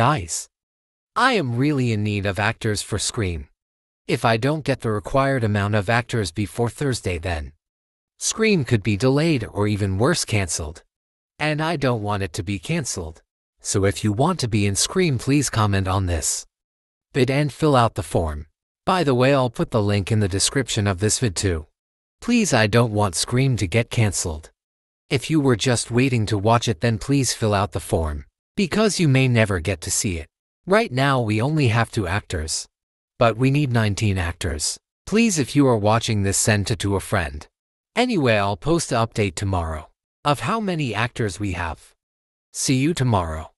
Guys, I am really in need of actors for Scream. If I don't get the required amount of actors before Thursday then, Scream could be delayed or even worse cancelled. And I don't want it to be cancelled. So if you want to be in Scream please comment on this vid and fill out the form. By the way I'll put the link in the description of this vid too. Please I don't want Scream to get cancelled. If you were just waiting to watch it then please fill out the form. Because you may never get to see it. Right now we only have two actors. But we need 19 actors. Please if you are watching this send it to a friend. Anyway I'll post an update tomorrow of how many actors we have. See you tomorrow.